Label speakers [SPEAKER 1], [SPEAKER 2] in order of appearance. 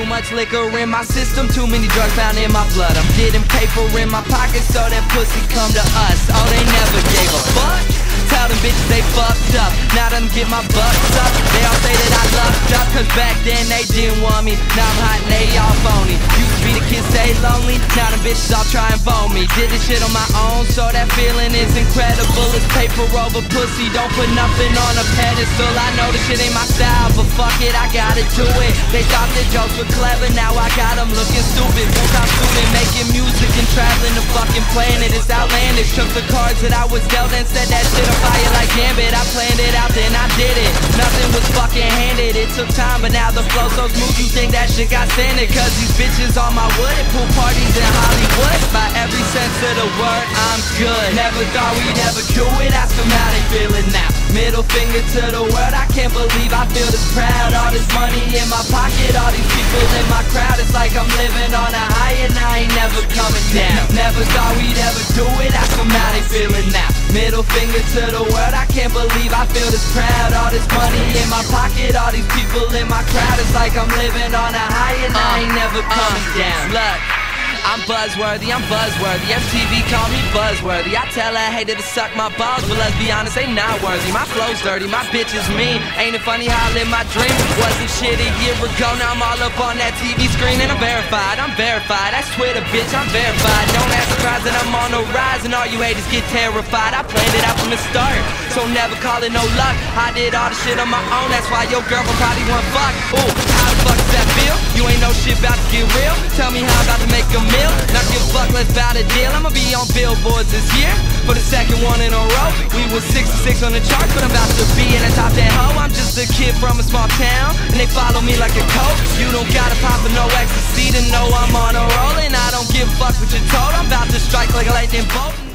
[SPEAKER 1] Too much liquor in my system, too many drugs found in my blood. I'm getting paper in my pocket so that pussy come to us. Oh, they never gave a fuck. Tell them bitches they fucked up. Now them get my bucks up. They all say that I lucked up, cause back then they didn't want me. Now I'm hot and they the stay lonely. Now them bitches all try and phone me. Did this shit on my own, so that feeling is incredible. It's paper over pussy. Don't put nothing on a pedestal. I know this shit ain't my style, but fuck it, I gotta do it. They thought the jokes were clever, now I got them looking stupid. Full time student making music and traveling the fucking planet. It's outlandish. Took the cards that I was dealt and said that shit on fire like Gambit. I planned it out, then I did it. Fucking handed. It took time, but now the flow so smooth. You think that shit got standard? Cause these bitches on my wood at pool parties in Hollywood. By every sense of the word, I'm good. Never thought we'd ever do it. Ask them how they feeling now. Middle finger to the world, I can't believe I feel this proud. All this money in my pocket, all these people in my crowd. It's like I'm living on a high and I ain't never coming down. Never thought we'd ever do it, ask them how they feeling now. Middle finger to the world, I can't believe I feel this proud. All this money all these people in my crowd. It's like I'm living on a high and I ain't never coming uh, down. Look. I'm buzzworthy, I'm buzzworthy. MTV call me buzzworthy. I tell a hater to suck my balls, but let's be honest, they not worthy. My flow's dirty, my bitch is mean. Ain't it funny how I live my dream? Wasn't shit a year ago, now I'm all up on that TV screen and I'm verified. I'm verified. That's Twitter, bitch, I'm verified. Don't ask surprised that I'm on the rise and all you haters get terrified. I planned it out from the start, so never call it no luck. I did all the shit on my own, that's why your girlfriend probably want fuck. Ooh, how the fuck does that feel? You ain't no shit about to get real. Tell me how About a meal. Not give a fuck, let's bout a deal. I'ma be on billboards this year for the second one in a row. We was 66 on the charts, but I'm about to be in the top 10 hoe. I'm just a kid from a small town, and they follow me like a coach. You don't gotta pop for no ecstasy to know I'm on a roll, and I don't give a fuck what you're told. I'm about to strike like a lightning bolt.